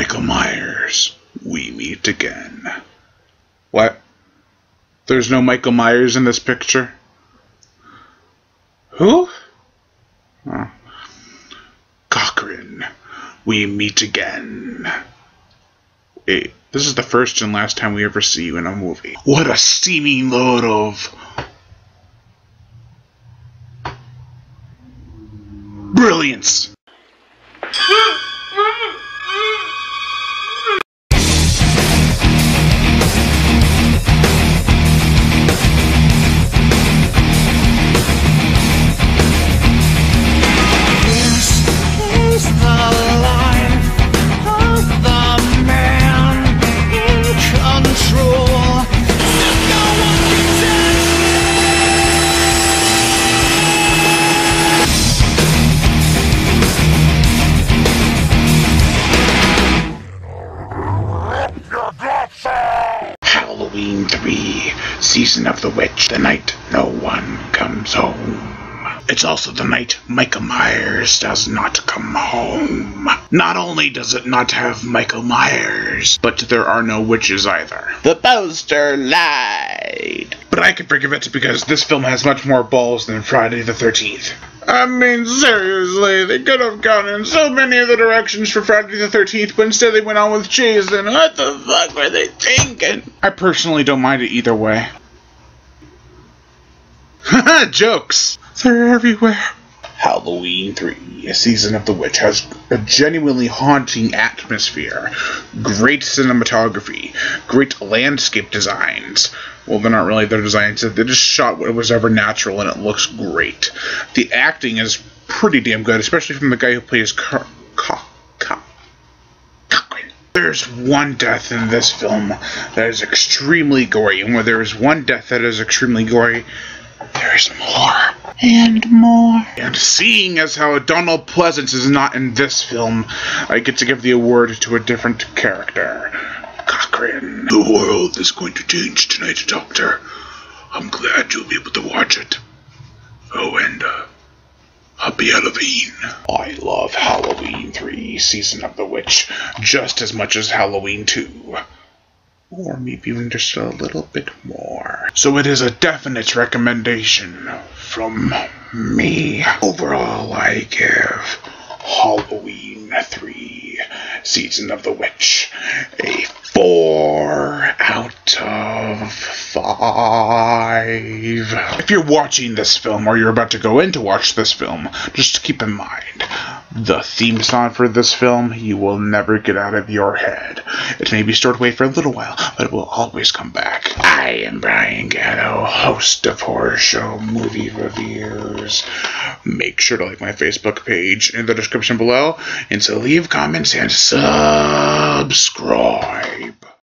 Michael Myers, we meet again. What? There's no Michael Myers in this picture? Who? Oh. Cochran, we meet again. Wait, this is the first and last time we ever see you in a movie. What a steaming load of brilliance! Halloween 3, Season of the Witch, the night no one comes home. It's also the night Michael Myers does not come home. Not only does it not have Michael Myers, but there are no witches either. The poster lied. But I can forgive it because this film has much more balls than Friday the 13th. I mean, seriously, they could have gone in so many other directions for Friday the 13th, but instead they went on with Jason. What the fuck were they thinking? I personally don't mind it either way. Haha, jokes! They're everywhere. Halloween 3, A Season of the Witch, has a genuinely haunting atmosphere, great cinematography, great landscape designs. Well, they're not really their designs, they just shot what was ever natural and it looks great. The acting is pretty damn good, especially from the guy who plays Car-. There's one death in this film that is extremely gory, and where there is one death that is extremely gory, there is more. And more. And seeing as how Donald Pleasence is not in this film, I get to give the award to a different character. Cochran. The world is going to change tonight, Doctor. I'm glad you'll be able to watch it. Oh, and, uh, Happy Halloween. I love Halloween 3 Season of the Witch just as much as Halloween 2. Or maybe even just a little bit more. So it is a definite recommendation from me. Overall, I give Halloween 3 Season of the Witch a 4 out 5. If you're watching this film or you're about to go in to watch this film, just keep in mind the theme song for this film you will never get out of your head. It may be stored away for a little while, but it will always come back. I am Brian Gatto, host of Horror Show Movie Reviews. Make sure to like my Facebook page in the description below, and to leave comments and subscribe.